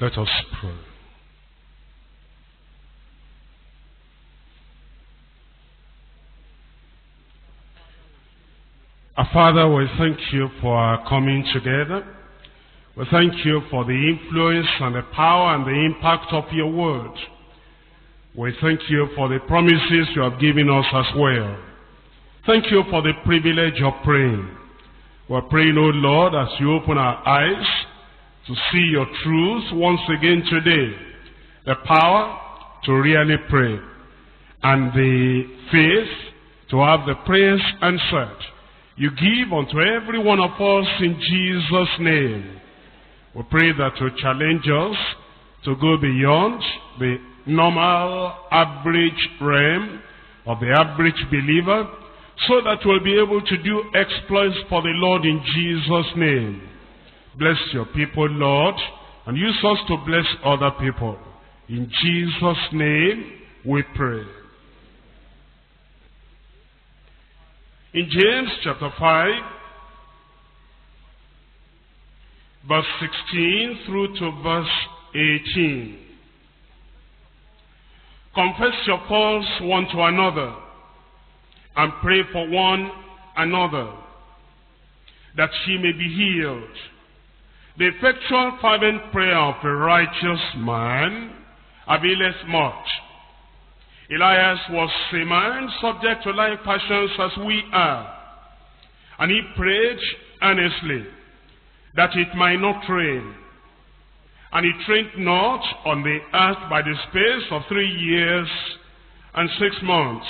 Let us pray. Our Father, we thank you for our coming together. We thank you for the influence and the power and the impact of your word. We thank you for the promises you have given us as well. Thank you for the privilege of praying. We're praying, O Lord, as you open our eyes to see your truth once again today. The power to really pray and the faith to have the prayers answered. You give unto every one of us in Jesus' name. We pray that you challenge us to go beyond the normal average realm of the average believer so that we'll be able to do exploits for the Lord in Jesus' name. Bless your people, Lord, and use us to bless other people. In Jesus' name we pray. In James chapter 5, verse 16 through to verse 18. Confess your faults one to another and pray for one another that she may be healed. The effectual fervent prayer of a righteous man availeth much. Elias was a man subject to like passions as we are. And he prayed earnestly that it might not rain. And he trained not on the earth by the space of three years and six months.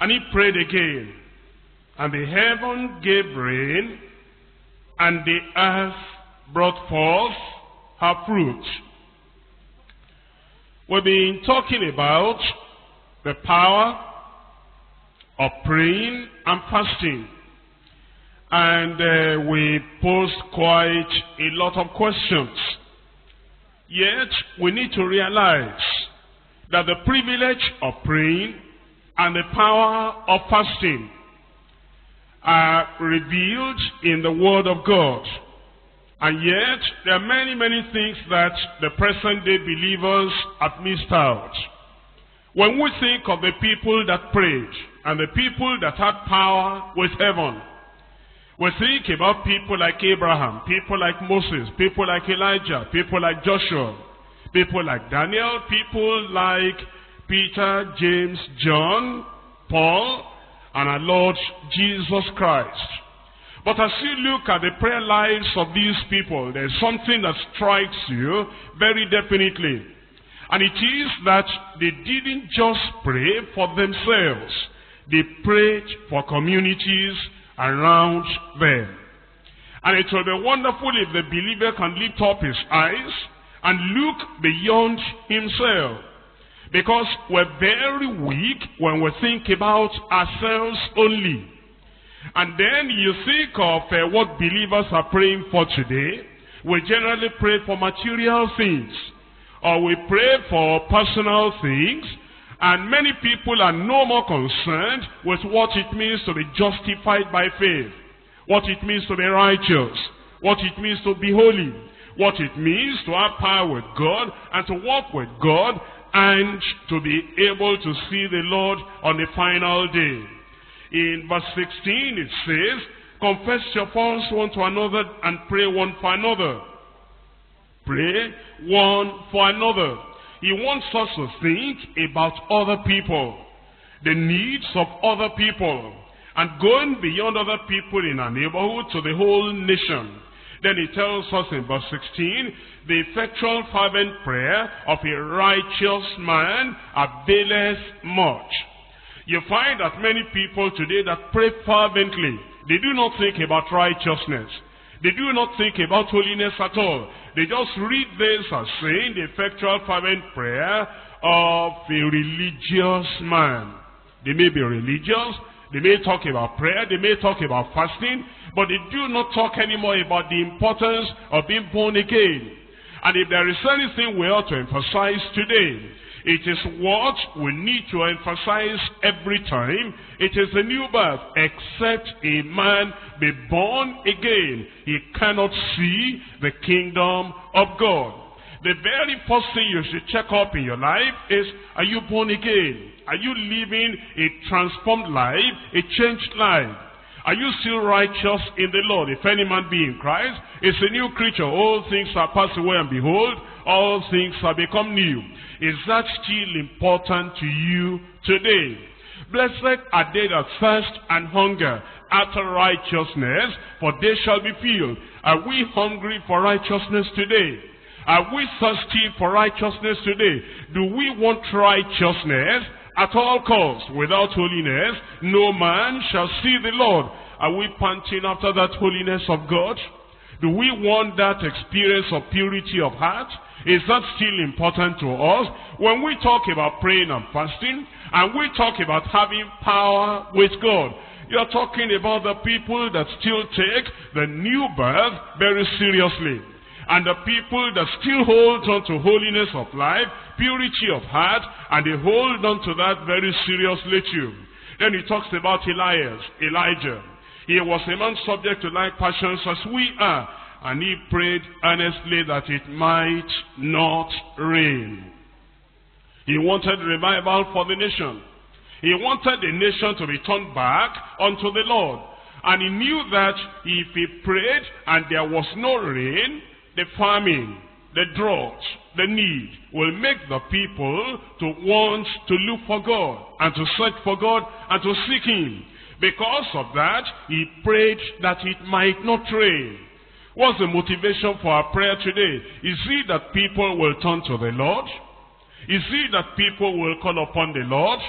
And he prayed again. And the heaven gave rain, and the earth brought forth her fruit. We've been talking about the power of praying and fasting. And uh, we posed quite a lot of questions. Yet, we need to realize that the privilege of praying and the power of fasting are revealed in the Word of God. And yet, there are many, many things that the present day believers have missed out. When we think of the people that prayed and the people that had power with heaven, we think about people like Abraham, people like Moses, people like Elijah, people like Joshua, people like Daniel, people like Peter, James, John, Paul, and our Lord Jesus Christ. But as you look at the prayer lives of these people, there's something that strikes you very definitely. And it is that they didn't just pray for themselves. They prayed for communities around them. And it will be wonderful if the believer can lift up his eyes and look beyond himself. Because we're very weak when we think about ourselves only. And then you think of uh, what believers are praying for today. We generally pray for material things. Or we pray for personal things. And many people are no more concerned with what it means to be justified by faith. What it means to be righteous. What it means to be holy. What it means to have power with God and to walk with God and to be able to see the Lord on the final day. In verse 16 it says, Confess your faults one to another and pray one for another. Pray one for another. He wants us to think about other people, the needs of other people, and going beyond other people in our neighborhood to the whole nation. Then he tells us in verse 16, the effectual fervent prayer of a righteous man availeth much. You find that many people today that pray fervently, they do not think about righteousness. They do not think about holiness at all. They just read this as saying the effectual fervent prayer of a religious man. They may be religious, they may talk about prayer, they may talk about fasting, but they do not talk anymore about the importance of being born again. And if there is anything we ought to emphasize today, it is what we need to emphasize every time. It is the new birth. Except a man be born again, he cannot see the kingdom of God. the very first thing you should check up in your life is, are you born again? Are you living a transformed life, a changed life? Are you still righteous in the Lord? If any man be in Christ, is a new creature. All things are passed away and behold, all things have become new. Is that still important to you today? Blessed are they that thirst and hunger after righteousness, for they shall be filled. Are we hungry for righteousness today? Are we thirsty for righteousness today? Do we want righteousness? At all costs, without holiness, no man shall see the Lord. Are we panting after that holiness of God? Do we want that experience of purity of heart? Is that still important to us? When we talk about praying and fasting, and we talk about having power with God, you're talking about the people that still take the new birth very seriously. And the people that still hold on to holiness of life, purity of heart, and they hold on to that very seriously too. Then he talks about Elias, Elijah. He was a man subject to like passions as we are. And he prayed earnestly that it might not rain. He wanted revival for the nation. He wanted the nation to be turned back unto the Lord. And he knew that if he prayed and there was no rain, the famine, the drought, the need will make the people to want to look for God and to search for God and to seek Him. Because of that, he prayed that it might not rain. What's the motivation for our prayer today? Is it that people will turn to the Lord? Is it that people will call upon the Lord?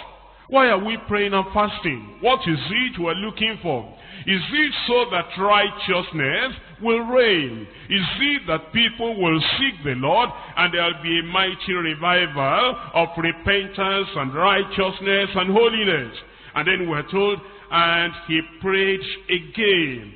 Why are we praying and fasting? What is it we're looking for? Is it so that righteousness will reign? Is it that people will seek the Lord and there'll be a mighty revival of repentance and righteousness and holiness? And then we're told, and he prayed again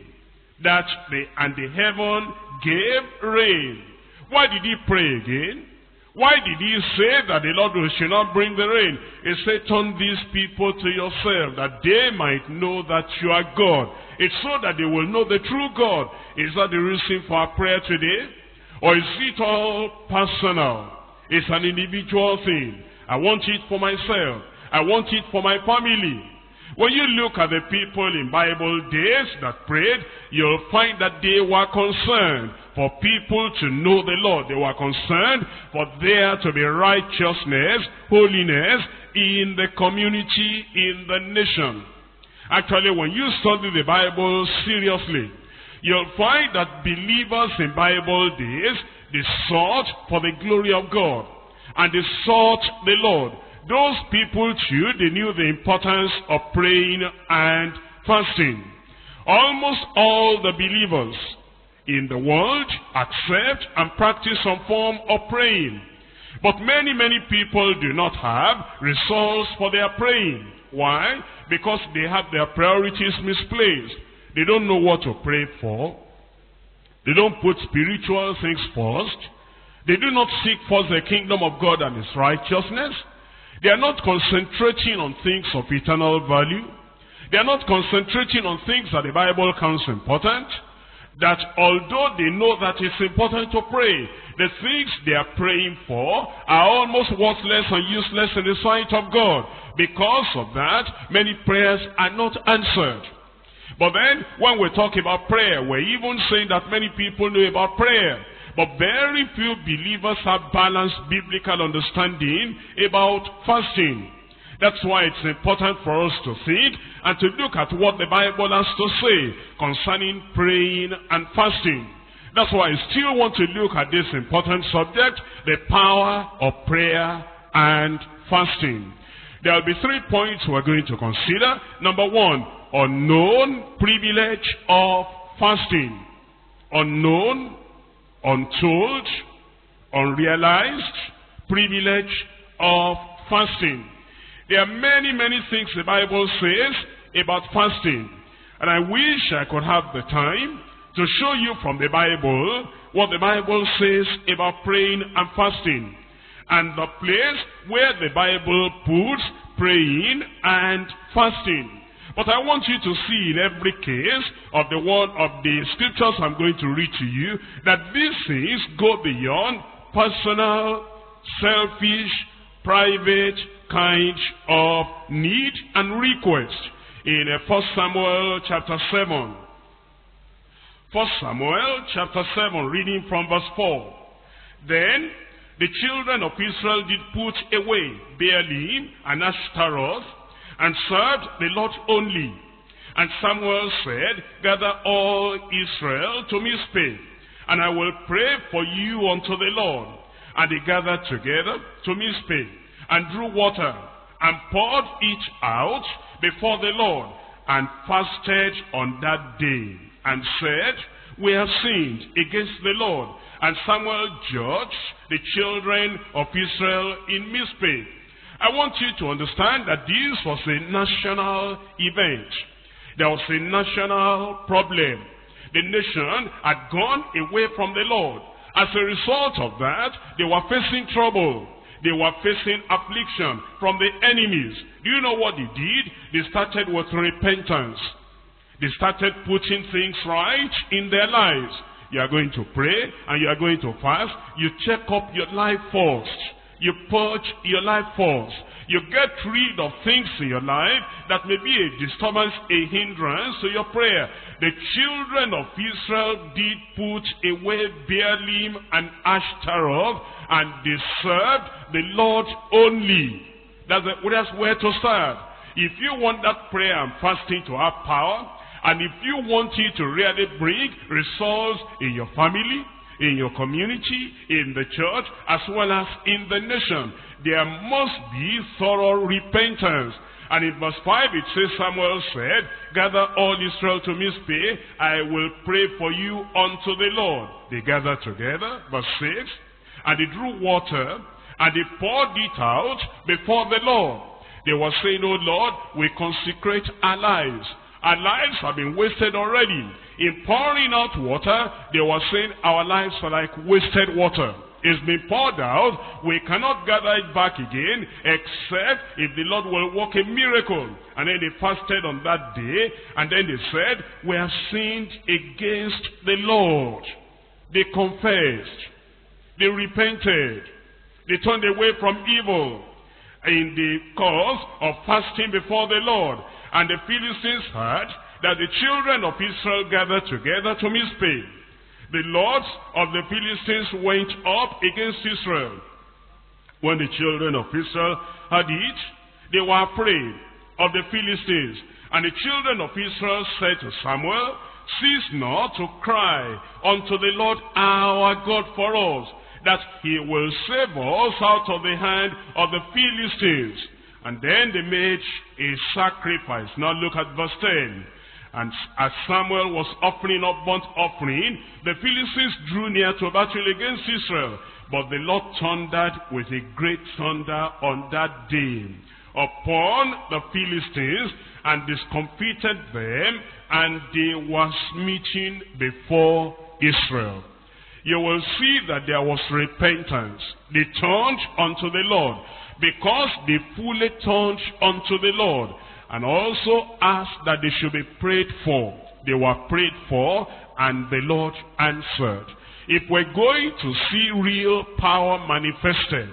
that the, and the heaven gave rain. Why did he pray again? Why did he say that the Lord should not bring the rain? He said, turn these people to yourself, that they might know that you are God. It's so that they will know the true God. Is that the reason for our prayer today? Or is it all personal? It's an individual thing. I want it for myself. I want it for my family. When you look at the people in Bible days that prayed, you'll find that they were concerned for people to know the Lord. They were concerned for there to be righteousness, holiness in the community, in the nation. Actually, when you study the Bible seriously, you'll find that believers in Bible days, they sought for the glory of God. And they sought the Lord. Those people too, they knew the importance of praying and fasting. Almost all the believers in the world accept and practice some form of praying. But many, many people do not have results for their praying. Why? Because they have their priorities misplaced. They don't know what to pray for. They don't put spiritual things first. They do not seek first the kingdom of God and his righteousness. They are not concentrating on things of eternal value. They are not concentrating on things that the Bible counts important. That although they know that it's important to pray, the things they are praying for are almost worthless and useless in the sight of God. Because of that, many prayers are not answered. But then, when we talk about prayer, we're even saying that many people know about prayer. But very few believers have balanced biblical understanding about fasting. That's why it's important for us to think and to look at what the Bible has to say concerning praying and fasting. That's why I still want to look at this important subject, the power of prayer and fasting. There will be three points we're going to consider. Number one, unknown privilege of fasting. Unknown untold, unrealized privilege of fasting. There are many, many things the Bible says about fasting. And I wish I could have the time to show you from the Bible what the Bible says about praying and fasting. And the place where the Bible puts praying and fasting. But I want you to see in every case of the one of the scriptures I'm going to read to you that these things go beyond personal, selfish, private kind of need and request in uh, 1 Samuel chapter 7. 1 Samuel chapter 7, reading from verse 4. Then the children of Israel did put away Baalim and Ashtaroth, and served the Lord only. And Samuel said, Gather all Israel to Mizpeh, and I will pray for you unto the Lord. And they gathered together to Mizpeh, and drew water, and poured it out before the Lord, and fasted on that day, and said, We have sinned against the Lord. And Samuel judged the children of Israel in Mizpeh. I want you to understand that this was a national event. There was a national problem. The nation had gone away from the Lord. As a result of that, they were facing trouble. They were facing affliction from the enemies. Do you know what they did? They started with repentance. They started putting things right in their lives. You are going to pray and you are going to fast. You check up your life first. You purge your life force. You get rid of things in your life that may be a disturbance, a hindrance to your prayer. The children of Israel did put away Baalim and Ashtaroth and they served the Lord only. That's, the, that's where to start. If you want that prayer and fasting to have power, and if you want it to really bring results in your family, in your community, in the church, as well as in the nation, there must be thorough repentance. And in verse 5 it says, Samuel said, Gather all Israel to Mizpeh, I will pray for you unto the Lord. They gathered together, verse 6, and they drew water, and they poured it out before the Lord. They were saying, Oh Lord, we consecrate our lives. Our lives have been wasted already. In pouring out water, they were saying our lives are like wasted water. It's been poured out. We cannot gather it back again except if the Lord will work a miracle. And then they fasted on that day. And then they said, we have sinned against the Lord. They confessed. They repented. They turned away from evil in the cause of fasting before the Lord. And the Philistines heard that the children of Israel gathered together to Mizpeh. The lords of the Philistines went up against Israel. When the children of Israel heard it, they were afraid of the Philistines. And the children of Israel said to Samuel, Cease not to cry unto the Lord our God for us, that he will save us out of the hand of the Philistines. And then they made a sacrifice. Now look at verse 10. And as Samuel was offering up burnt offering, the Philistines drew near to battle against Israel. But the Lord thundered with a great thunder on that day upon the Philistines and discomfited them, and they were smitten before Israel. You will see that there was repentance. They turned unto the Lord because they fully turned unto the Lord and also asked that they should be prayed for. They were prayed for and the Lord answered. If we're going to see real power manifested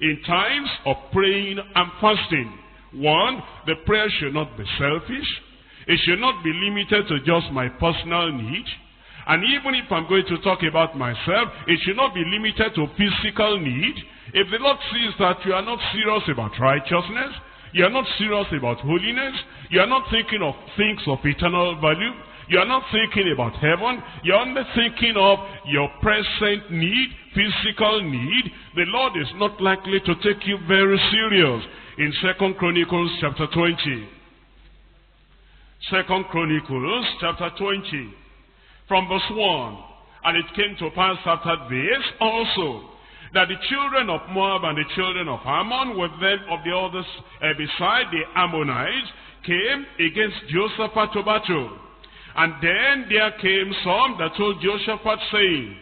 in times of praying and fasting, one, the prayer should not be selfish. It should not be limited to just my personal need. And even if I'm going to talk about myself, it should not be limited to physical need. If the Lord sees that you are not serious about righteousness, you are not serious about holiness, you are not thinking of things of eternal value, you are not thinking about heaven, you are only thinking of your present need, physical need, the Lord is not likely to take you very serious. In Second Chronicles chapter 20. Second Chronicles chapter 20 from verse 1. And it came to pass after this also that the children of Moab and the children of Ammon with them of the others uh, beside the Ammonites came against Jehoshaphat to battle. And then there came some that told Jehoshaphat saying,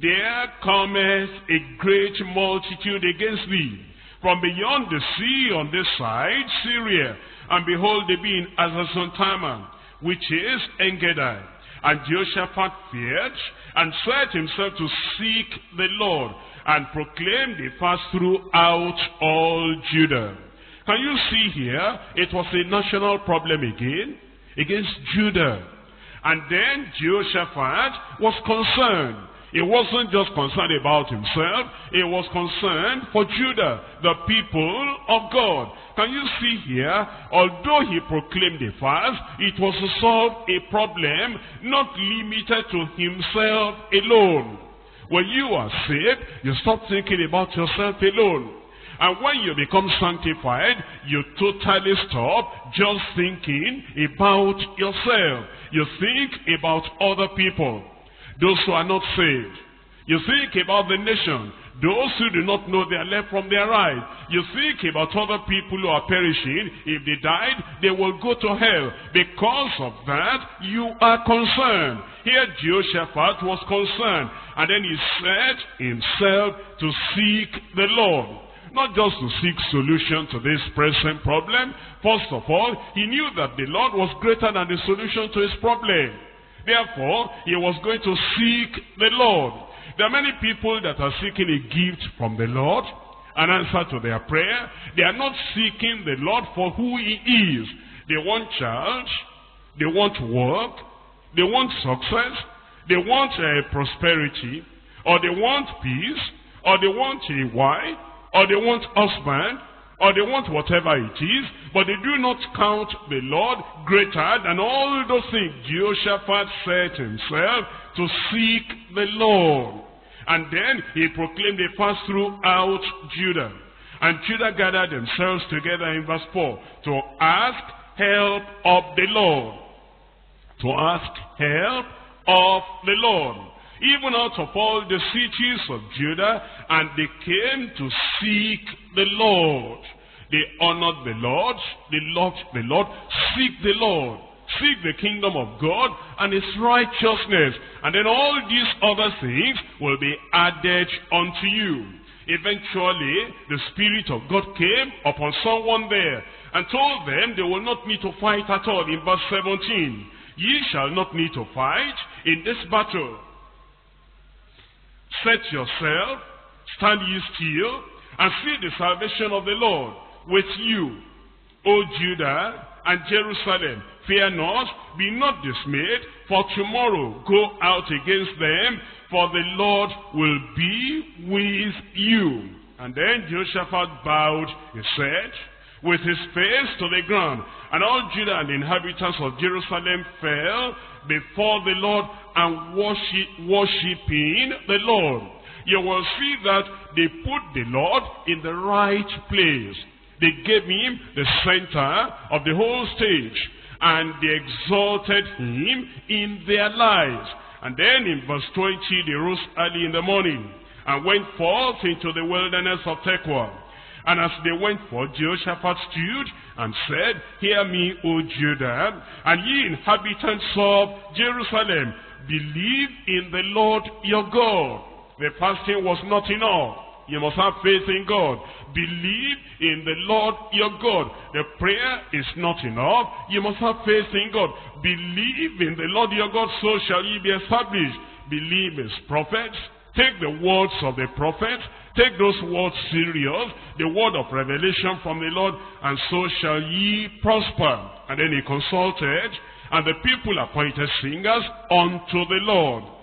There cometh a great multitude against thee from beyond the sea on this side, Syria, and behold, they be in Azazon which is Engedi. And Jehoshaphat feared and set himself to seek the Lord and proclaimed the fast throughout all Judah. Can you see here? It was a national problem again against Judah. And then Jehoshaphat was concerned. He wasn't just concerned about himself. He was concerned for Judah, the people of God. Can you see here? Although he proclaimed a fast, it was to solve a problem not limited to himself alone. When you are saved, you stop thinking about yourself alone. And when you become sanctified, you totally stop just thinking about yourself. You think about other people, those who are not saved. You think about the nation, those who do not know their left from their right. You think about other people who are perishing. If they died, they will go to hell. Because of that, you are concerned. Here Jehoshaphat was concerned. And then he set himself to seek the Lord. Not just to seek solution to this present problem. First of all, he knew that the Lord was greater than the solution to his problem. Therefore, he was going to seek the Lord. There are many people that are seeking a gift from the Lord, an answer to their prayer. They are not seeking the Lord for who he is. They want child, they want work, they want success, they want uh, prosperity, or they want peace, or they want a wife, or they want husband, or they want whatever it is, but they do not count the Lord greater than all those things. Jehoshaphat set himself to seek the Lord. And then he proclaimed a fast throughout Judah. And Judah gathered themselves together in verse 4 to ask help of the Lord. To ask help of the Lord even out of all the cities of Judah, and they came to seek the Lord. They honored the Lord, they loved the Lord, seek the Lord, seek the kingdom of God and his righteousness. And then all these other things will be added unto you. Eventually, the Spirit of God came upon someone there and told them they will not need to fight at all in verse 17. Ye shall not need to fight in this battle. Set yourself, stand ye still, and see the salvation of the Lord with you, O Judah and Jerusalem. Fear not, be not dismayed, for tomorrow go out against them, for the Lord will be with you. And then Jehoshaphat bowed his head with his face to the ground. And all Judah and the inhabitants of Jerusalem fell before the Lord and worship, worshiping the Lord. You will see that they put the Lord in the right place. They gave him the center of the whole stage. And they exalted him in their lives. And then in verse 20, they rose early in the morning and went forth into the wilderness of Tekoa. And as they went forth, Jehoshaphat stood and said, Hear me, O Judah, and ye inhabitants of Jerusalem, believe in the Lord your God. The fasting was not enough. You must have faith in God. Believe in the Lord your God. The prayer is not enough. You must have faith in God. Believe in the Lord your God, so shall ye be established. Believe his prophets. Take the words of the prophets. Take those words serious. The word of revelation from the Lord. And so shall ye prosper. And then he consulted. And the people appointed singers unto the Lord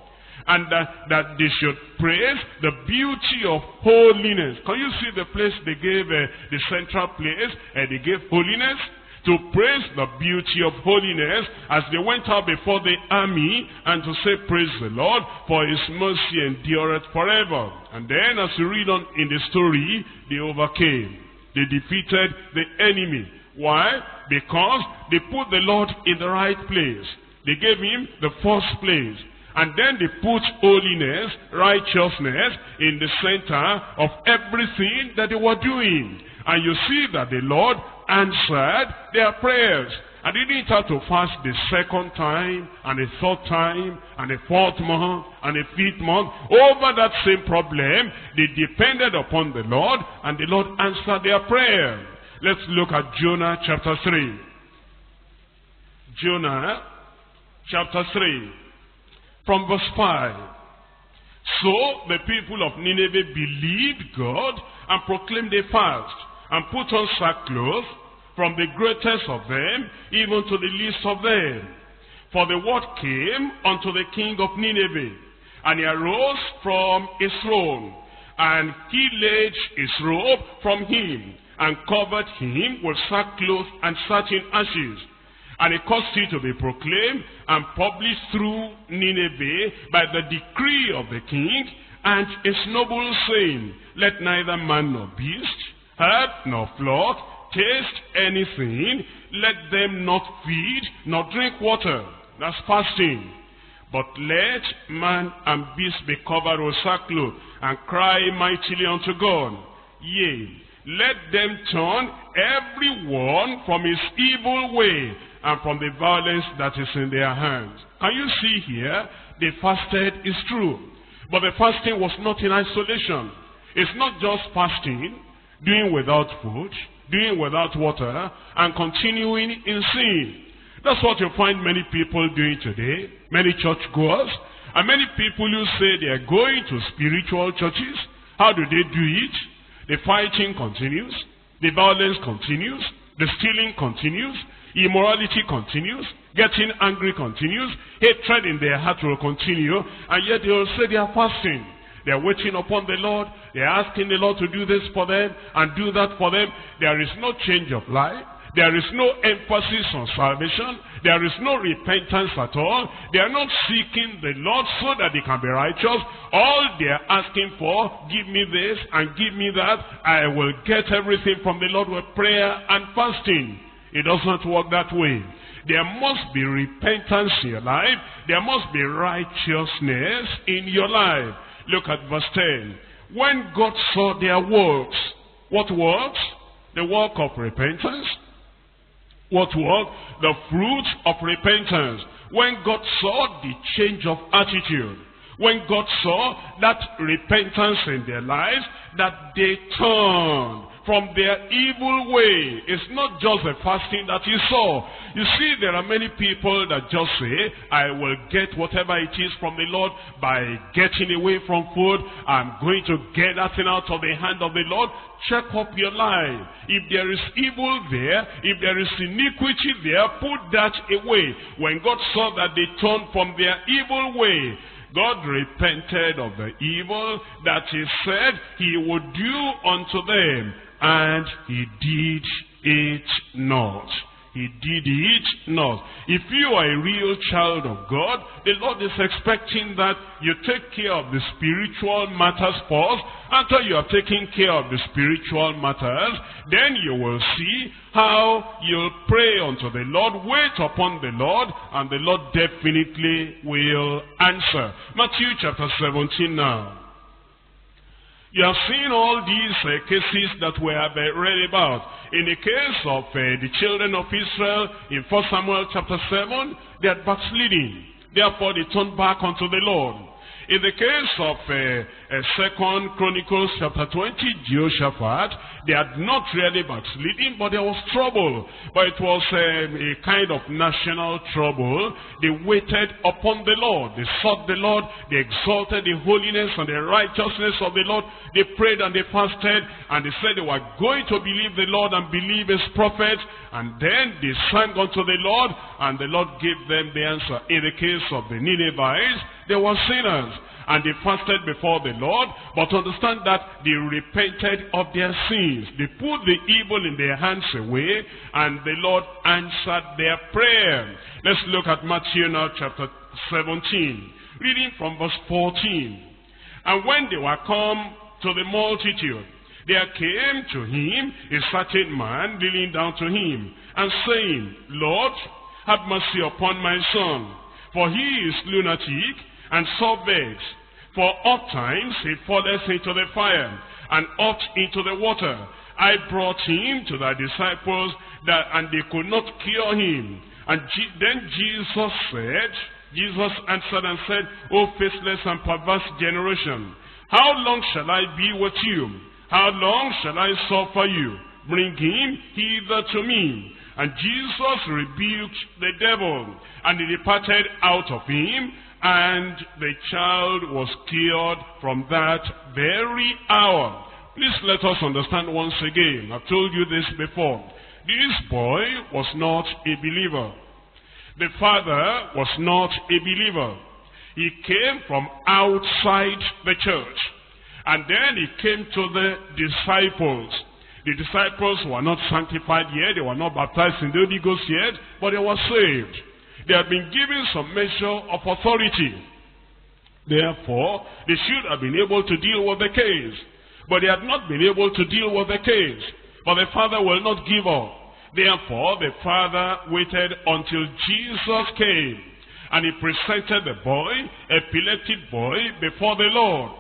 and that, that they should praise the beauty of holiness. Can you see the place they gave, uh, the central place, and uh, they gave holiness? To praise the beauty of holiness as they went out before the army and to say, praise the Lord, for his mercy endureth forever. And then as you read on in the story, they overcame. They defeated the enemy. Why? Because they put the Lord in the right place. They gave him the first place. And then they put holiness, righteousness in the center of everything that they were doing. And you see that the Lord answered their prayers. And they didn't have to fast the second time, and the third time, and the fourth month, and the fifth month. Over that same problem, they depended upon the Lord, and the Lord answered their prayer. Let's look at Jonah chapter 3. Jonah chapter 3. From verse 5. So the people of Nineveh believed God and proclaimed a fast and put on sackcloth from the greatest of them even to the least of them. For the word came unto the king of Nineveh, and he arose from his throne, and he laid his robe from him, and covered him with sackcloth and satin ashes. And it caused it to be proclaimed and published through Nineveh by the decree of the king and his noble saying, Let neither man nor beast, herd nor flock, taste anything, let them not feed nor drink water. That's fasting. But let man and beast be covered with sackcloth and cry mightily unto God. Yea, let them turn every one from his evil way and from the violence that is in their hands. Can you see here? They fasted is true. But the fasting was not in isolation. It's not just fasting, doing without food, doing without water, and continuing in sin. That's what you find many people doing today, many churchgoers, and many people who say they are going to spiritual churches. How do they do it? The fighting continues, the violence continues, the stealing continues, Immorality continues. Getting angry continues. Hatred in their heart will continue. And yet they will say they are fasting. They are waiting upon the Lord. They are asking the Lord to do this for them and do that for them. There is no change of life. There is no emphasis on salvation. There is no repentance at all. They are not seeking the Lord so that they can be righteous. All they are asking for, give me this and give me that. I will get everything from the Lord with prayer and fasting. It does not work that way. There must be repentance in your life. There must be righteousness in your life. Look at verse 10. When God saw their works, what works? The work of repentance. What work? The fruit of repentance. When God saw the change of attitude. When God saw that repentance in their lives, that they turned from their evil way. It's not just the fasting that you saw. You see, there are many people that just say, I will get whatever it is from the Lord by getting away from food. I'm going to get that thing out of the hand of the Lord. Check up your life. If there is evil there, if there is iniquity there, put that away. When God saw that they turned from their evil way, God repented of the evil that he said he would do unto them and he did it not. He did it not. If you are a real child of God, the Lord is expecting that you take care of the spiritual matters first. After you have taken care of the spiritual matters, then you will see how you'll pray unto the Lord, wait upon the Lord, and the Lord definitely will answer. Matthew chapter 17 now. You have seen all these uh, cases that we have uh, read about. In the case of uh, the children of Israel in 1 Samuel chapter 7, they are backsliding. Therefore they turned back unto the Lord. In the case of uh, Second Chronicles chapter 20, Jehoshaphat, they had not really backsliding, but there was trouble. But it was um, a kind of national trouble. They waited upon the Lord. They sought the Lord. They exalted the holiness and the righteousness of the Lord. They prayed and they fasted. And they said they were going to believe the Lord and believe his prophets. And then they sang unto the Lord. And the Lord gave them the answer. In the case of the Ninevites, they were sinners and they fasted before the Lord, but understand that they repented of their sins. They put the evil in their hands away, and the Lord answered their prayer. Let's look at Matthew now chapter 17, reading from verse 14. And when they were come to the multitude, there came to him a certain man kneeling down to him, and saying, Lord, have mercy upon my son, for he is lunatic, and begs. For oft times he falleth into the fire, and oft into the water. I brought him to thy disciples, that, and they could not cure him. And then Jesus said, Jesus answered and said, O faithless and perverse generation, how long shall I be with you? How long shall I suffer you? Bring him hither to me. And Jesus rebuked the devil, and he departed out of him, and the child was cured from that very hour. Please let us understand once again. I've told you this before. This boy was not a believer. The father was not a believer. He came from outside the church. And then he came to the disciples. The disciples were not sanctified yet. They were not baptized in the Holy Ghost yet. But they were saved. They had been given some measure of authority. Therefore, they should have been able to deal with the case. But they had not been able to deal with the case. But the father will not give up. Therefore, the father waited until Jesus came. And he presented the boy, epileptic boy, before the Lord.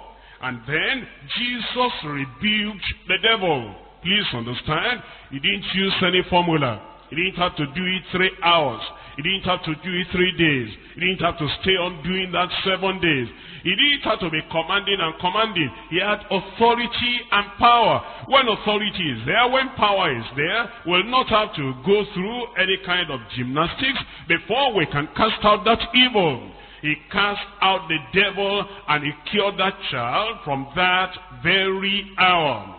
And then Jesus rebuked the devil. Please understand, he didn't use any formula. He didn't have to do it three hours. He didn't have to do it three days. He didn't have to stay on doing that seven days. He didn't have to be commanding and commanding. He had authority and power. When authority is there, when power is there, we'll not have to go through any kind of gymnastics before we can cast out that evil. He cast out the devil and he cured that child from that very hour.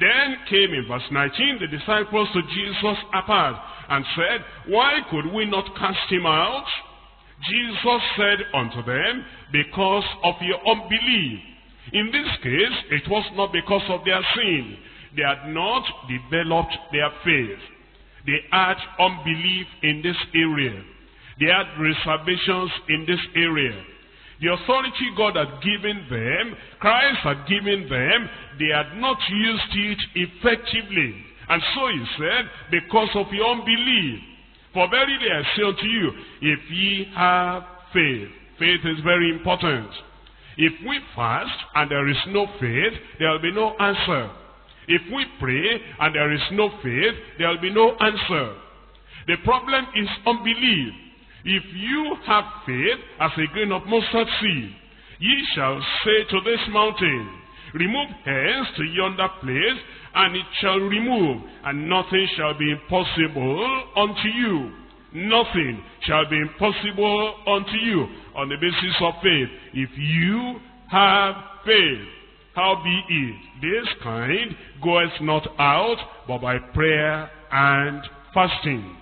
Then came in verse 19 the disciples to Jesus apart and said, Why could we not cast him out? Jesus said unto them, Because of your unbelief. In this case, it was not because of their sin. They had not developed their faith. They had unbelief in this area. They had reservations in this area. The authority God had given them, Christ had given them, they had not used it effectively. And so he said, because of your unbelief. For verily I say unto you, if ye have faith, faith is very important. If we fast and there is no faith, there will be no answer. If we pray and there is no faith, there will be no answer. The problem is unbelief. If you have faith as a grain of mustard seed, ye shall say to this mountain, Remove hence to yonder place, and it shall remove, and nothing shall be impossible unto you. Nothing shall be impossible unto you on the basis of faith. If you have faith, how be it? This kind goeth not out, but by prayer and fasting.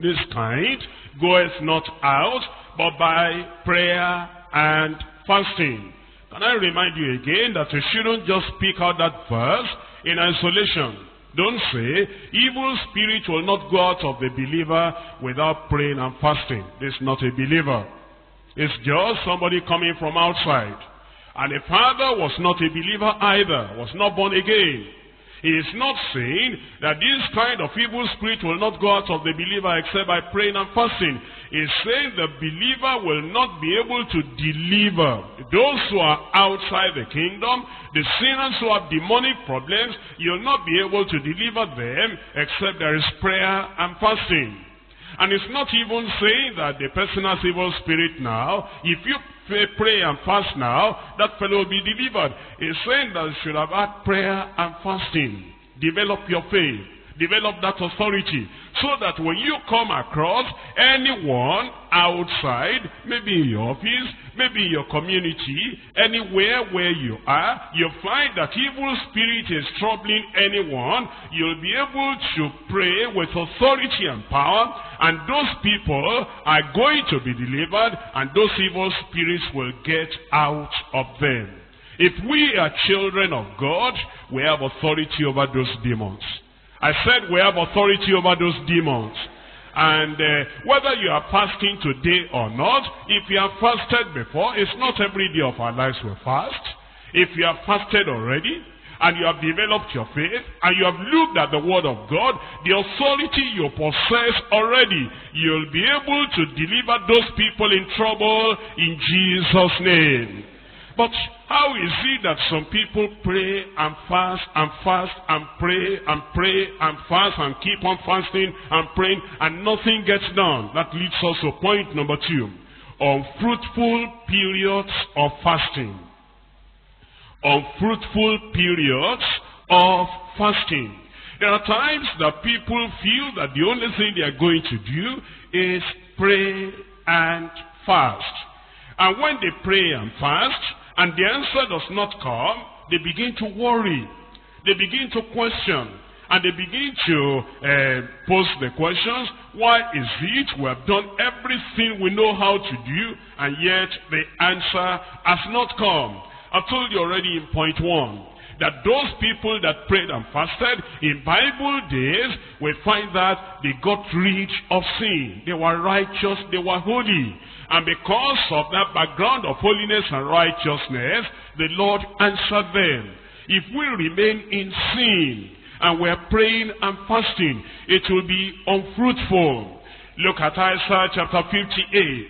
This kind goeth not out, but by prayer and fasting. Can I remind you again that you shouldn't just pick out that verse in isolation. Don't say, evil spirit will not go out of the believer without praying and fasting. This is not a believer. It's just somebody coming from outside. And the father was not a believer either, was not born again. He is not saying that this kind of evil spirit will not go out of the believer except by praying and fasting. He is saying the believer will not be able to deliver those who are outside the kingdom, the sinners who have demonic problems, you'll not be able to deliver them except there is prayer and fasting. And it's not even saying that the person has evil spirit now. If you pray and fast now, that fellow will be delivered. It's saying that you should have had prayer and fasting. Develop your faith. Develop that authority. So that when you come across anyone outside, maybe in your office, maybe in your community, anywhere where you are, you find that evil spirit is troubling anyone, you'll be able to pray with authority and power, and those people are going to be delivered, and those evil spirits will get out of them. If we are children of God, we have authority over those demons. I said we have authority over those demons. And uh, whether you are fasting today or not, if you have fasted before, it's not every day of our lives we fast. If you have fasted already, and you have developed your faith, and you have looked at the word of God, the authority you possess already, you'll be able to deliver those people in trouble in Jesus' name. But how is it that some people pray and fast and fast and pray and pray and fast and keep on fasting and praying and nothing gets done? That leads us to point number two. Unfruitful periods of fasting. Unfruitful periods of fasting. There are times that people feel that the only thing they are going to do is pray and fast. And when they pray and fast, and the answer does not come, they begin to worry. They begin to question. And they begin to uh, pose the questions, why is it we have done everything we know how to do, and yet the answer has not come? I've told you already in point one, that those people that prayed and fasted in Bible days, we find that they got rid of sin. They were righteous, they were holy. And because of that background of holiness and righteousness, the Lord answered them. If we remain in sin, and we're praying and fasting, it will be unfruitful. Look at Isaiah chapter 58.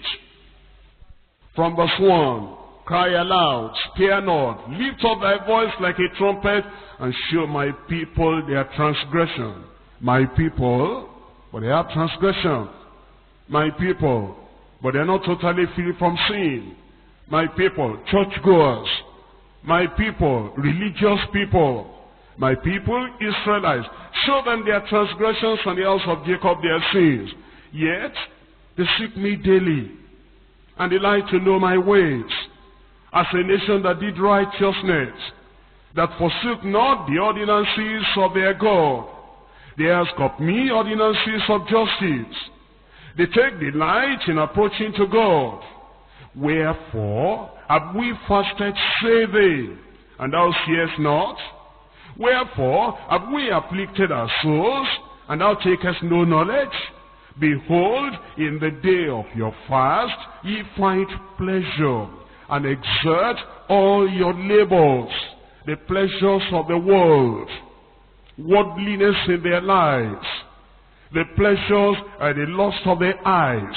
From verse 1. Cry aloud, spare not, lift up thy voice like a trumpet, and show my people their transgression. My people, but they have transgression. My people, but they're not totally free from sin. My people, churchgoers. My people, religious people. My people, Israelites, show them their transgressions and the house of Jacob their sins. Yet, they seek me daily, and they like to know my ways. As a nation that did righteousness, that forsook not the ordinances of their God. They ask of me ordinances of justice. They take delight in approaching to God. Wherefore have we fasted, say they, and thou seest not? Wherefore have we afflicted our souls, and thou takest no knowledge? Behold, in the day of your fast ye find pleasure, and exert all your labors, the pleasures of the world, worldliness in their lives, the pleasures and the lust of their eyes,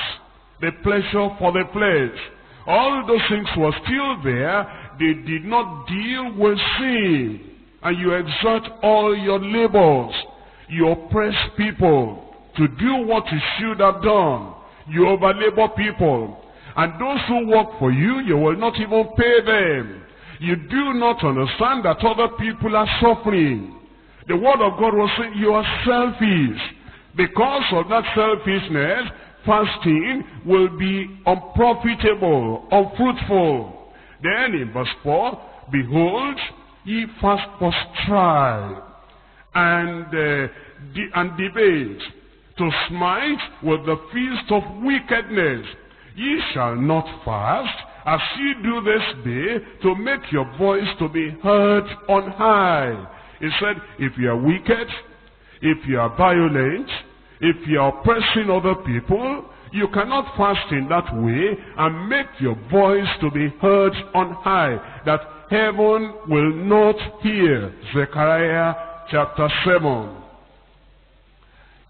the pleasure for the flesh. All those things were still there. They did not deal with sin and you exert all your labors. You oppress people to do what you should have done. You overlabor people. And those who work for you, you will not even pay them. You do not understand that other people are suffering. The word of God will say you are selfish. Because of that selfishness, fasting will be unprofitable, unfruitful. Then in verse 4, Behold, ye fast for strife and, uh, de and debate, to smite with the feast of wickedness. Ye shall not fast, as ye do this day, to make your voice to be heard on high. He said, if you are wicked, if you are violent, if you are oppressing other people, you cannot fast in that way and make your voice to be heard on high, that heaven will not hear. Zechariah chapter 7.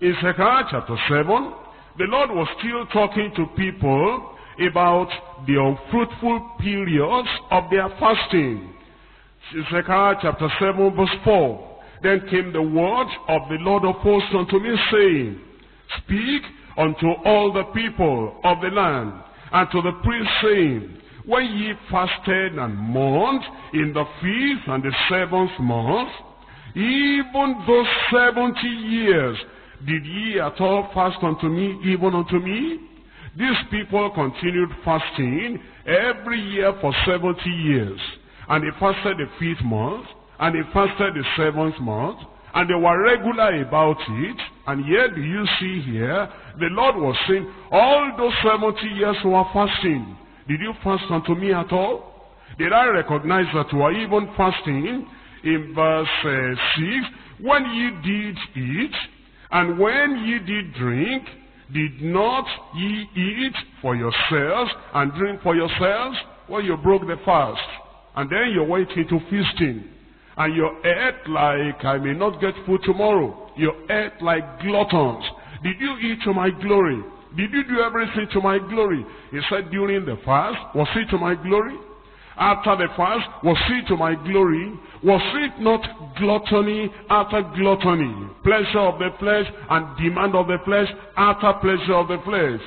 In Zechariah chapter 7, the Lord was still talking to people about the unfruitful periods of their fasting. Zechariah chapter 7 verse 4. Then came the word of the Lord of hosts unto me, saying, Speak unto all the people of the land, and to the priests, saying, when ye fasted and mourned in the fifth and the seventh month, even those seventy years, did ye at all fast unto me, even unto me? These people continued fasting every year for 70 years. And they fasted the fifth month, and they fasted the seventh month, and they were regular about it. And yet, do you see here, the Lord was saying, all those 70 years you were fasting. Did you fast unto me at all? Did I recognize that you are even fasting? In verse uh, 6, when ye did eat, and when ye did drink, did not ye eat for yourselves and drink for yourselves? Well, you broke the fast. And then you went into feasting. And you ate like, I may not get food tomorrow. You ate like gluttons. Did you eat to my glory? Did you do everything to my glory? He said during the fast, was it to my glory? After the fast, was it to my glory? Was it not gluttony after gluttony? Pleasure of the flesh and demand of the flesh after pleasure of the flesh.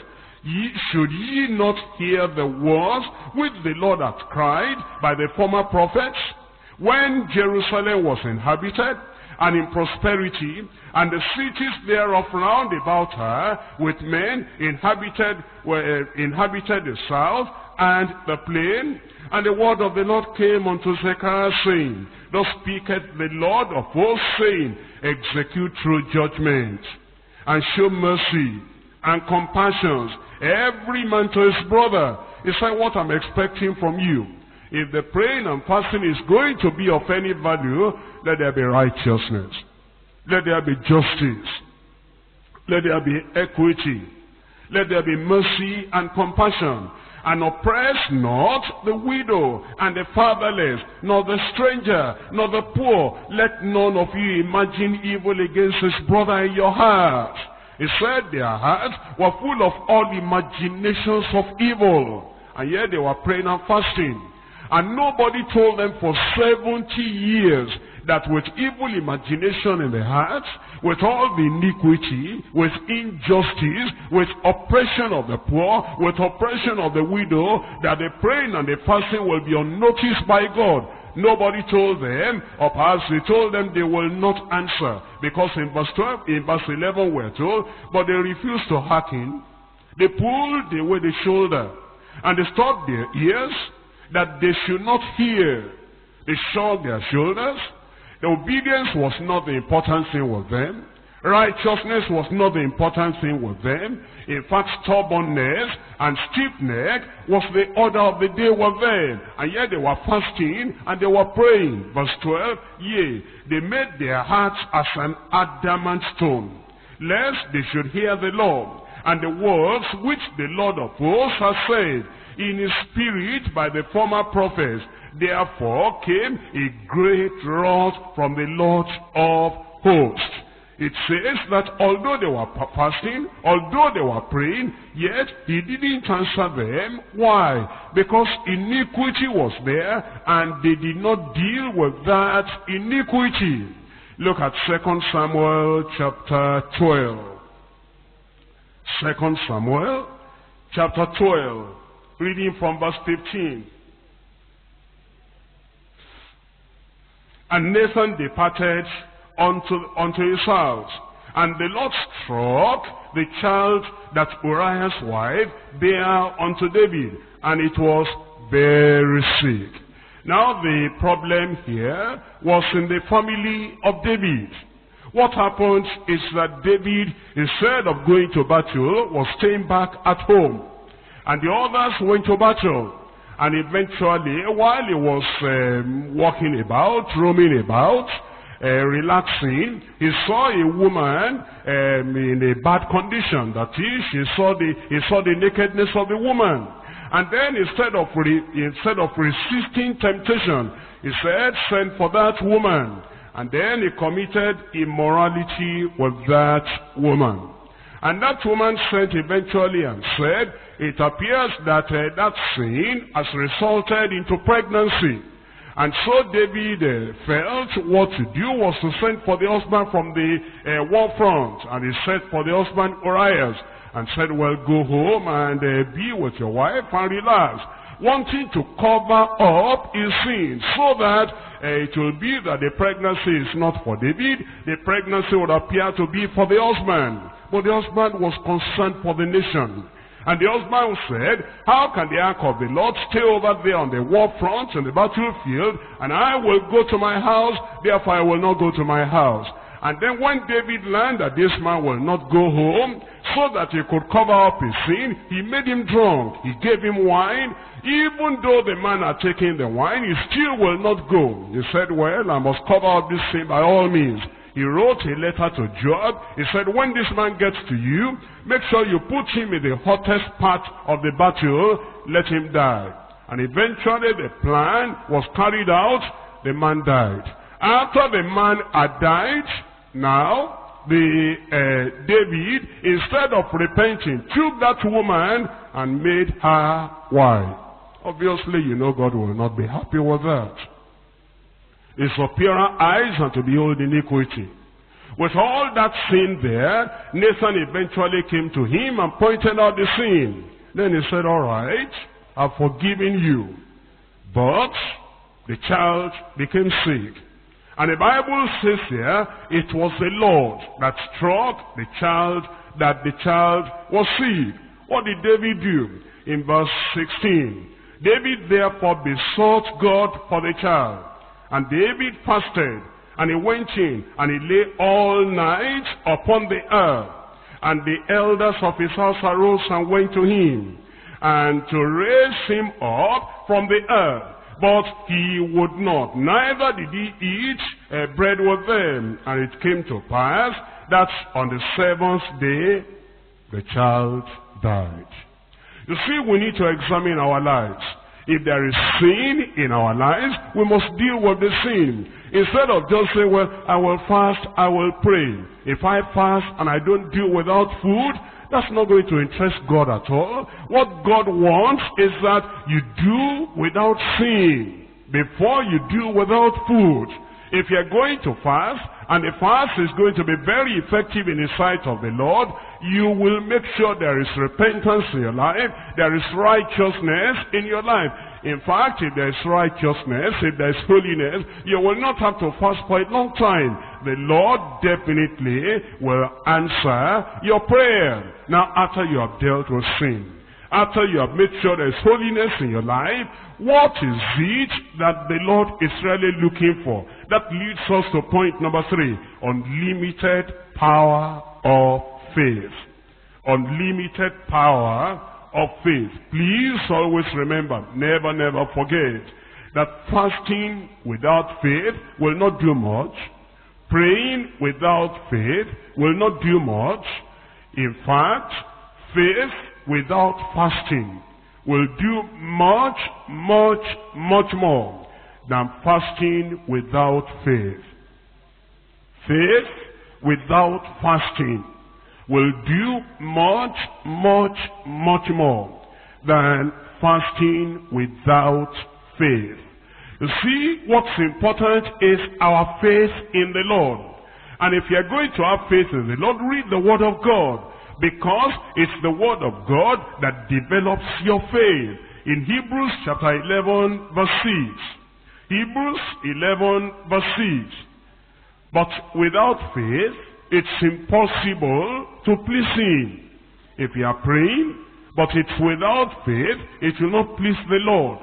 Ye, should ye not hear the words which the Lord hath cried by the former prophets? When Jerusalem was inhabited, and in prosperity, and the cities thereof round about her, with men inhabited, were, uh, inhabited the south and the plain. And the word of the Lord came unto Zechariah, saying, Thus speaketh the Lord of hosts, saying, Execute true judgment, and show mercy and compassion, every man to his brother. Is that what I'm expecting from you? If the praying and fasting is going to be of any value, let there be righteousness. Let there be justice. Let there be equity. Let there be mercy and compassion. And oppress not the widow and the fatherless, nor the stranger, nor the poor. Let none of you imagine evil against his brother in your heart. He said their hearts were full of all imaginations of evil. And yet they were praying and fasting. And nobody told them for 70 years that with evil imagination in the heart, with all the iniquity, with injustice, with oppression of the poor, with oppression of the widow, that the praying and the fasting will be unnoticed by God. Nobody told them, or perhaps they told them they will not answer. Because in verse 12, in verse 11 we're told, but they refused to hearken. They pulled away the shoulder, and they stopped their ears, that they should not hear. They shrugged their shoulders. The obedience was not the important thing with them. Righteousness was not the important thing with them. In fact, stubbornness and stiff-neck was the order of the day with them. And yet they were fasting and they were praying. Verse 12, Yea, they made their hearts as an adamant stone, lest they should hear the Lord and the words which the Lord of hosts has said in his spirit by the former prophets. Therefore came a great wrath from the Lord of hosts. It says that although they were fasting, although they were praying, yet he didn't answer them. Why? Because iniquity was there and they did not deal with that iniquity. Look at 2 Samuel chapter 12. 2 Samuel chapter 12, reading from verse 15. And Nathan departed unto, unto his house. And the Lord struck the child that Uriah's wife bare unto David, and it was very sick. Now the problem here was in the family of David. What happened is that David, instead of going to battle, was staying back at home. And the others went to battle. And eventually, while he was um, walking about, roaming about, uh, relaxing, he saw a woman um, in a bad condition. That is, he saw the he saw the nakedness of the woman. And then instead of re, instead of resisting temptation, he said, "Send for that woman." And then he committed immorality with that woman. And that woman sent eventually and said, it appears that uh, that sin has resulted into pregnancy. And so David uh, felt what to do was to send for the husband from the uh, war front. And he sent for the husband Uriah and said, well, go home and uh, be with your wife and relax. Wanting to cover up his sin so that uh, it will be that the pregnancy is not for David. The pregnancy would appear to be for the husband. But the husband was concerned for the nation. And the husband said, How can the ark of the Lord stay over there on the war front and the battlefield, and I will go to my house, therefore I will not go to my house. And then when David learned that this man will not go home, so that he could cover up his sin, he made him drunk. He gave him wine. Even though the man had taken the wine, he still will not go. He said, well, I must cover up this sin by all means he wrote a letter to Joab. He said, when this man gets to you, make sure you put him in the hottest part of the battle, let him die. And eventually the plan was carried out, the man died. After the man had died, now, the uh, David, instead of repenting, took that woman and made her wife. Obviously, you know God will not be happy with that is for eyes and to behold iniquity. With all that sin there, Nathan eventually came to him and pointed out the sin. Then he said, all right, I've forgiven you. But the child became sick. And the Bible says here, it was the Lord that struck the child, that the child was sick. What did David do? In verse 16, David therefore besought God for the child. And David fasted, and he went in, and he lay all night upon the earth. And the elders of his house arose and went to him, and to raise him up from the earth. But he would not, neither did he eat uh, bread with them. And it came to pass that on the seventh day, the child died. You see, we need to examine our lives. If there is sin in our lives, we must deal with the sin. Instead of just saying, well, I will fast, I will pray. If I fast and I don't deal without food, that's not going to interest God at all. What God wants is that you do without sin before you do without food. If you're going to fast, and the fast is going to be very effective in the sight of the Lord, you will make sure there is repentance in your life, there is righteousness in your life. In fact, if there is righteousness, if there is holiness, you will not have to fast for a long time. The Lord definitely will answer your prayer. Now, after you have dealt with sin, after you have made sure there is holiness in your life, what is it that the Lord is really looking for? That leads us to point number three, unlimited power of faith. Unlimited power of faith. Please always remember, never, never forget that fasting without faith will not do much. Praying without faith will not do much. In fact, faith without fasting will do much, much, much more than fasting without faith. Faith without fasting will do much, much, much more than fasting without faith. You see, what's important is our faith in the Lord. And if you're going to have faith in the Lord, read the Word of God. Because it's the Word of God that develops your faith. In Hebrews chapter 11 verse 6. Hebrews 11 verse 6. But without faith, it's impossible to please Him. If you are praying, but it's without faith, it will not please the Lord.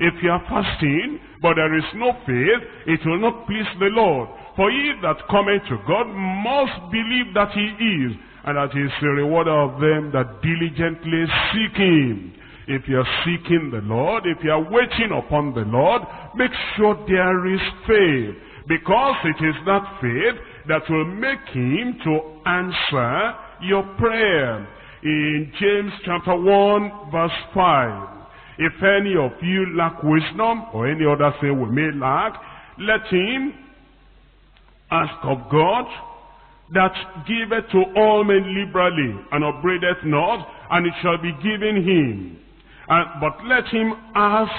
If you are fasting, but there is no faith, it will not please the Lord. For he that cometh to God must believe that he is, and that he is the rewarder of them that diligently seek him. If you are seeking the Lord, if you are waiting upon the Lord, make sure there is faith. Because it is that faith that will make him to answer your prayer. In James chapter 1 verse 5, if any of you lack wisdom or any other thing we may lack, let him ask of God that giveth to all men liberally and upbraideth not, and it shall be given him. But let him ask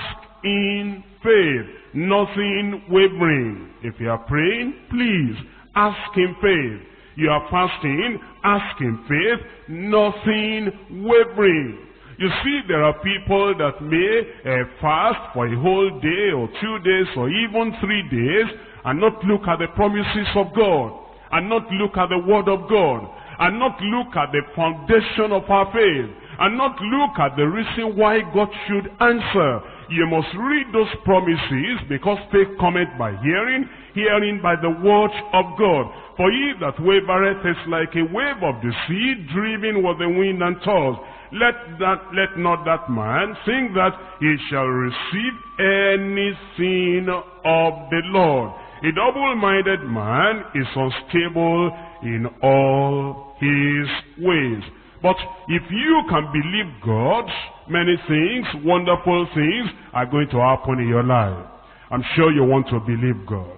in faith, nothing wavering. If you are praying, please ask in faith. You are fasting, ask in faith, nothing wavering. You see, there are people that may uh, fast for a whole day or two days or even three days and not look at the promises of God and not look at the word of God and not look at the foundation of our faith and not look at the reason why God should answer. You must read those promises because faith cometh by hearing, hearing by the word of God. For he that wavereth is like a wave of the sea driven with the wind and tossed. Let that let not that man think that he shall receive anything of the Lord. A double-minded man is unstable in all his ways. But if you can believe God, many things, wonderful things are going to happen in your life. I'm sure you want to believe God.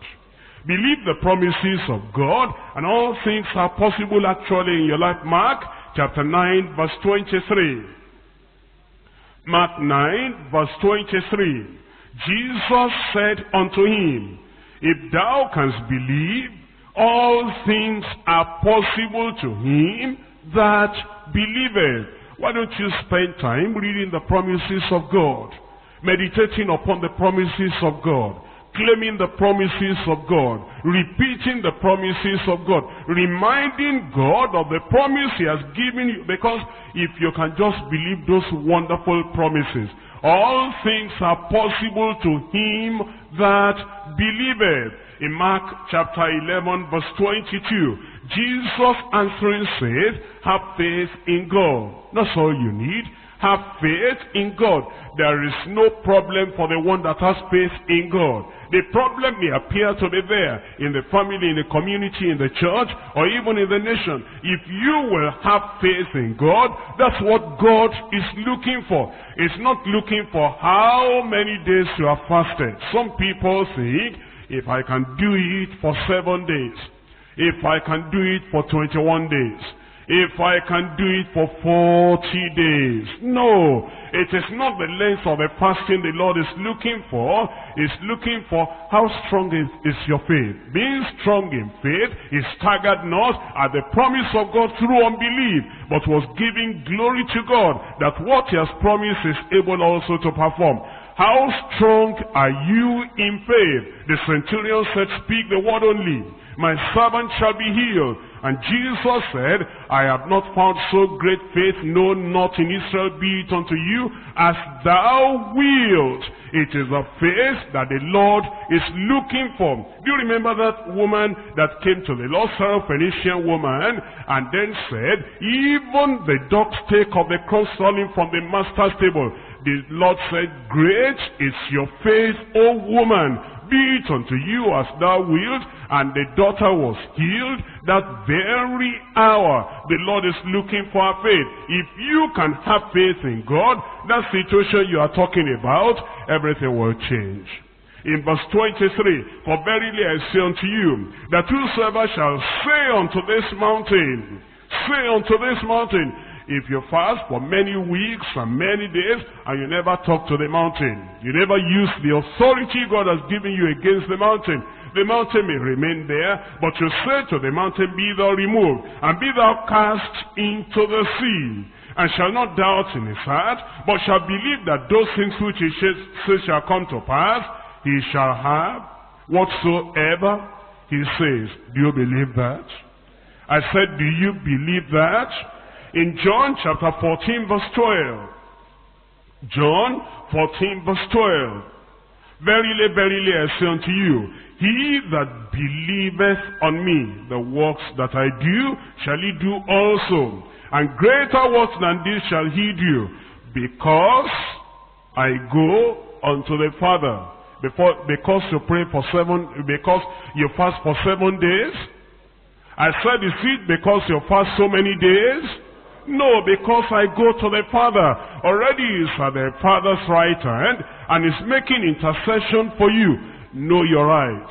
Believe the promises of God and all things are possible actually in your life. Mark chapter 9 verse 23. Mark 9 verse 23. Jesus said unto him, If thou canst believe, all things are possible to him that believeth. Why don't you spend time reading the promises of God, meditating upon the promises of God, claiming the promises of God, repeating the promises of God, reminding God of the promise he has given you. Because if you can just believe those wonderful promises, all things are possible to him that believeth. In Mark chapter 11 verse 22, Jesus answering said, have faith in God. That's all you need. Have faith in God. There is no problem for the one that has faith in God. The problem may appear to be there in the family, in the community, in the church, or even in the nation. If you will have faith in God, that's what God is looking for. It's not looking for how many days you have fasted. Some people think, if I can do it for seven days, if I can do it for 21 days, if I can do it for 40 days. No, it is not the length of the fasting the Lord is looking for. He's looking for how strong is, is your faith. Being strong in faith is staggered not at the promise of God through unbelief, but was giving glory to God that what he has promised is able also to perform. How strong are you in faith? The centurion said, speak the word only. My servant shall be healed. And Jesus said, I have not found so great faith, no, not in Israel, be it unto you, as thou wilt. It is a faith that the Lord is looking for. Do you remember that woman that came to the Lord, Syrophoenician woman, and then said, even the dogs take of the crumbs falling from the master's table. The Lord said, great is your faith, O woman be it unto you as thou wilt. And the daughter was healed that very hour. The Lord is looking for our faith. If you can have faith in God, that situation you are talking about, everything will change. In verse 23, For verily I say unto you, that whosoever shall say unto this mountain, say unto this mountain, if you fast for many weeks and many days and you never talk to the mountain, you never use the authority God has given you against the mountain, the mountain may remain there, but you say to the mountain, be thou removed, and be thou cast into the sea, and shall not doubt in his heart, but shall believe that those things which he says shall come to pass, he shall have whatsoever he says. Do you believe that? I said, do you believe that? in John chapter 14 verse 12. John 14 verse 12. Verily, verily, I say unto you, he that believeth on me, the works that I do, shall he do also. And greater works than this shall he do, because I go unto the Father. Before, because you pray for seven, because you fast for seven days. I said, is it because you fast so many days? No, because I go to the Father. Already is at the Father's right hand and is making intercession for you. Know your right.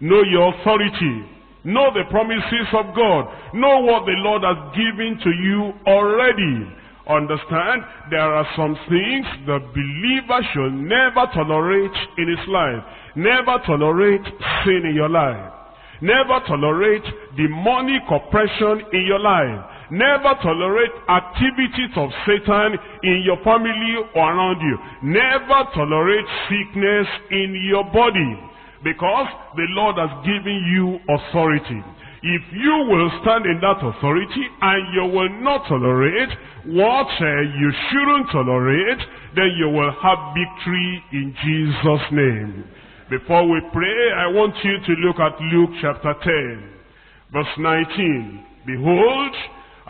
Know your authority. Know the promises of God. Know what the Lord has given to you already. Understand, there are some things the believer should never tolerate in his life. Never tolerate sin in your life. Never tolerate demonic oppression in your life. Never tolerate activities of Satan in your family or around you. Never tolerate sickness in your body. Because the Lord has given you authority. If you will stand in that authority and you will not tolerate what uh, you shouldn't tolerate, then you will have victory in Jesus' name. Before we pray, I want you to look at Luke chapter 10, verse 19. Behold,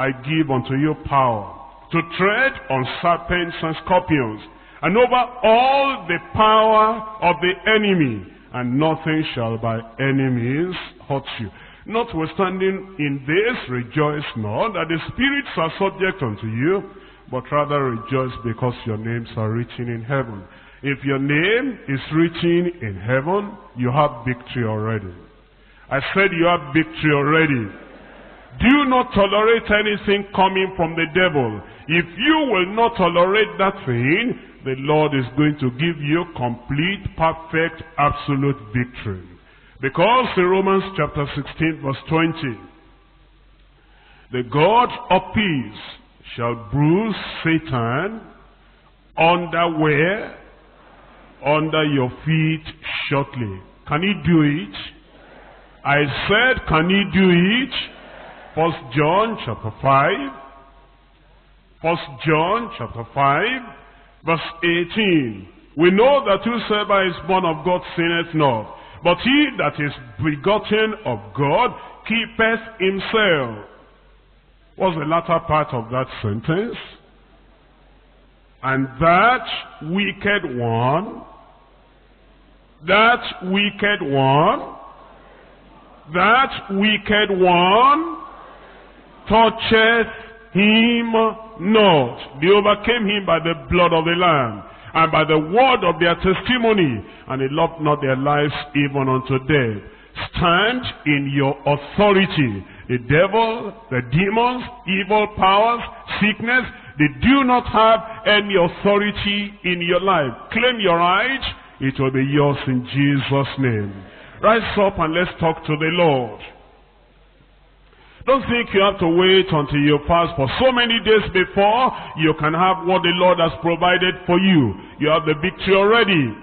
I give unto you power to tread on serpents and scorpions and over all the power of the enemy and nothing shall by enemies hurt you. Notwithstanding in this rejoice not that the spirits are subject unto you, but rather rejoice because your names are written in heaven. If your name is written in heaven, you have victory already. I said you have victory already. Do not tolerate anything coming from the devil. If you will not tolerate that thing, the Lord is going to give you complete, perfect, absolute victory. Because in Romans chapter 16 verse 20, the God of peace shall bruise Satan under where? Under your feet shortly. Can he do it? I said, can he do it? First John chapter 5. First John chapter 5, verse 18. We know that whosoever is born of God sinneth not. But he that is begotten of God keepeth himself. What's the latter part of that sentence? And that wicked one, that wicked one, that wicked one toucheth him not. They overcame him by the blood of the Lamb and by the word of their testimony, and they loved not their lives even unto death. Stand in your authority. The devil, the demons, evil powers, sickness, they do not have any authority in your life. Claim your right, it will be yours in Jesus' name. Rise up and let's talk to the Lord. Don't think you have to wait until you fast for so many days before you can have what the Lord has provided for you. You have the victory already.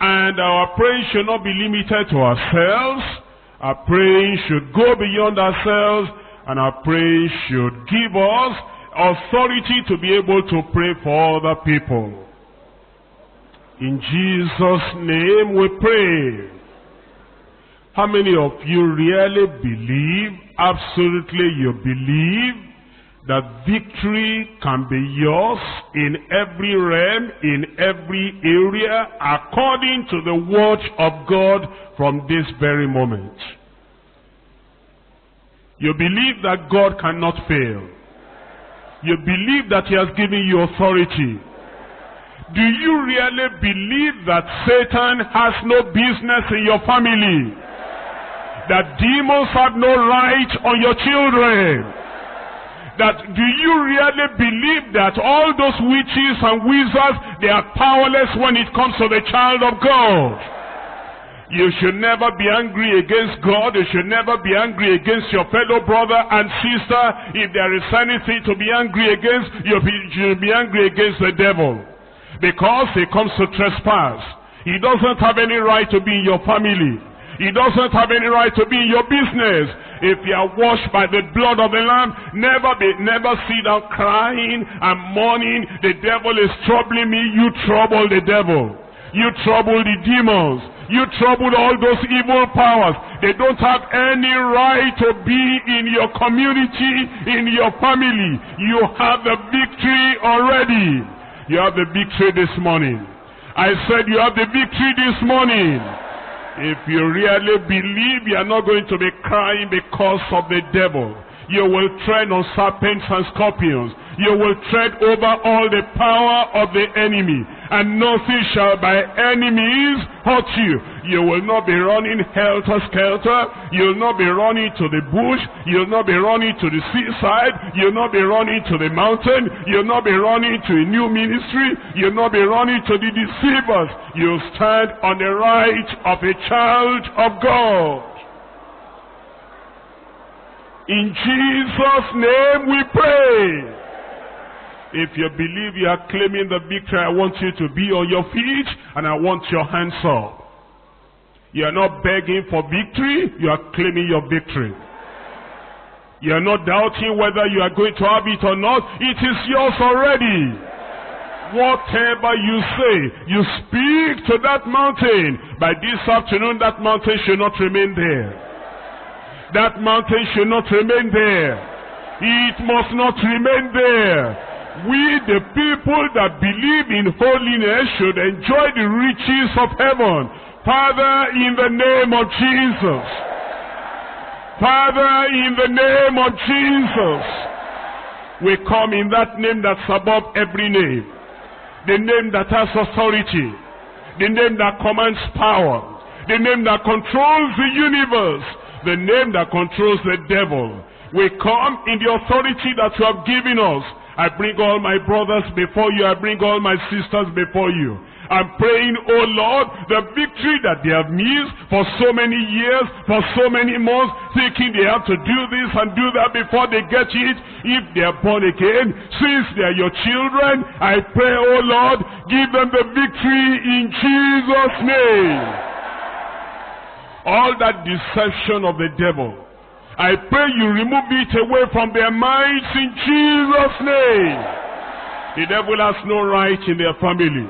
And our praying should not be limited to ourselves. Our praying should go beyond ourselves. And our praying should give us authority to be able to pray for other people. In Jesus' name we pray. How many of you really believe, absolutely you believe, that victory can be yours in every realm, in every area, according to the word of God from this very moment? You believe that God cannot fail. You believe that he has given you authority. Do you really believe that Satan has no business in your family? That demons have no right on your children. That do you really believe that all those witches and wizards, they are powerless when it comes to the child of God? You should never be angry against God. You should never be angry against your fellow brother and sister. If there is anything to be angry against, you should be angry against the devil. Because he comes to trespass. He doesn't have any right to be in your family. He doesn't have any right to be in your business. If you are washed by the blood of the Lamb, never be, never sit down crying and mourning. The devil is troubling me. You trouble the devil. You trouble the demons. You trouble all those evil powers. They don't have any right to be in your community, in your family. You have the victory already. You have the victory this morning. I said you have the victory this morning. If you really believe you are not going to be crying because of the devil, you will tread on serpents and scorpions. You will tread over all the power of the enemy. And nothing shall by enemies hurt you. You will not be running helter-skelter. You'll not be running to the bush. You'll not be running to the seaside. You'll not be running to the mountain. You'll not be running to a new ministry. You'll not be running to the deceivers. You'll stand on the right of a child of God. In Jesus' name we pray. If you believe you are claiming the victory, I want you to be on your feet and I want your hands up. You are not begging for victory, you are claiming your victory. You are not doubting whether you are going to have it or not. It is yours already. Whatever you say, you speak to that mountain. By this afternoon, that mountain should not remain there. That mountain should not remain there. It must not remain there. We, the people that believe in holiness, should enjoy the riches of heaven. Father, in the name of Jesus. Father, in the name of Jesus. We come in that name that's above every name. The name that has authority. The name that commands power. The name that controls the universe. The name that controls the devil. We come in the authority that you have given us I bring all my brothers before you. I bring all my sisters before you. I'm praying, oh Lord, the victory that they have missed for so many years, for so many months, thinking they have to do this and do that before they get it. If they are born again, since they are your children, I pray, oh Lord, give them the victory in Jesus' name. All that deception of the devil, I pray you remove it away from their minds in Jesus' name. The devil has no right in their family.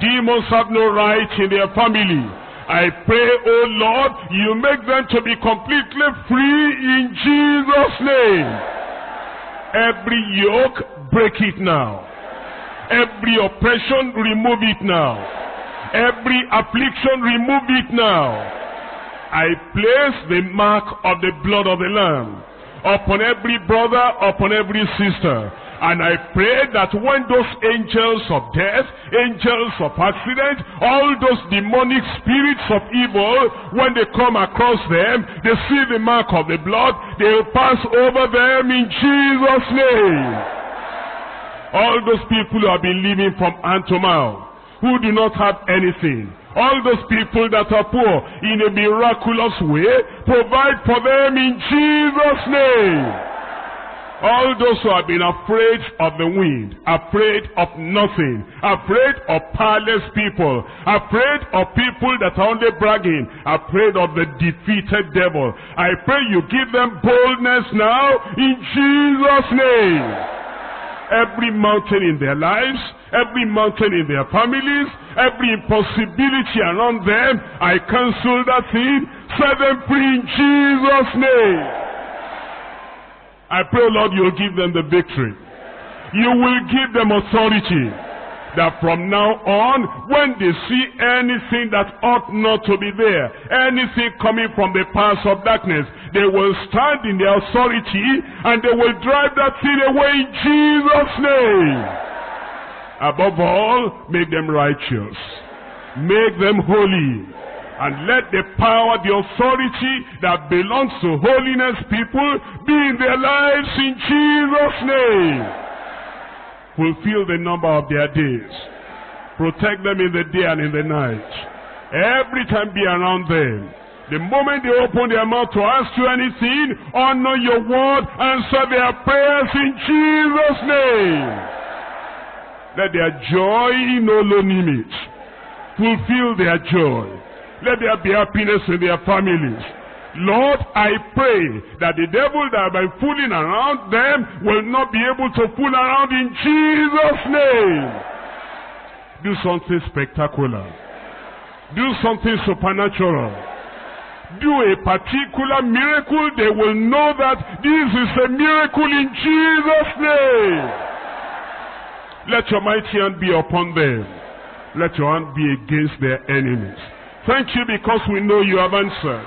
Demons have no right in their family. I pray, oh Lord, you make them to be completely free in Jesus' name. Every yoke, break it now. Every oppression, remove it now. Every affliction, remove it now. I place the mark of the blood of the Lamb upon every brother, upon every sister. And I pray that when those angels of death, angels of accident, all those demonic spirits of evil, when they come across them, they see the mark of the blood, they will pass over them in Jesus' name. All those people who have been living from hand to mouth, who do not have anything, all those people that are poor, in a miraculous way, provide for them in Jesus' name. All those who have been afraid of the wind, afraid of nothing, afraid of powerless people, afraid of people that are only bragging, afraid of the defeated devil. I pray you give them boldness now in Jesus' name. Every mountain in their lives, every mountain in their families, every impossibility around them, I cancel that thing, set them free in Jesus' name. I pray, Lord, you'll give them the victory. You will give them authority. That from now on, when they see anything that ought not to be there, anything coming from the paths of darkness, they will stand in their authority and they will drive that thing away in Jesus' name. Above all, make them righteous. Make them holy and let the power, the authority that belongs to holiness people be in their lives in Jesus' name. Fulfill the number of their days. Protect them in the day and in the night. Every time be around them. The moment they open their mouth to ask you anything, honor your word, answer their prayers in Jesus' name. Let their joy no limit. Fulfill their joy. Let there be happiness in their families. Lord, I pray that the devil that have been fooling around them will not be able to fool around in Jesus' name. Do something spectacular. Do something supernatural. Do a particular miracle. They will know that this is a miracle in Jesus' name. Let your mighty hand be upon them. Let your hand be against their enemies. Thank you because we know you have answered.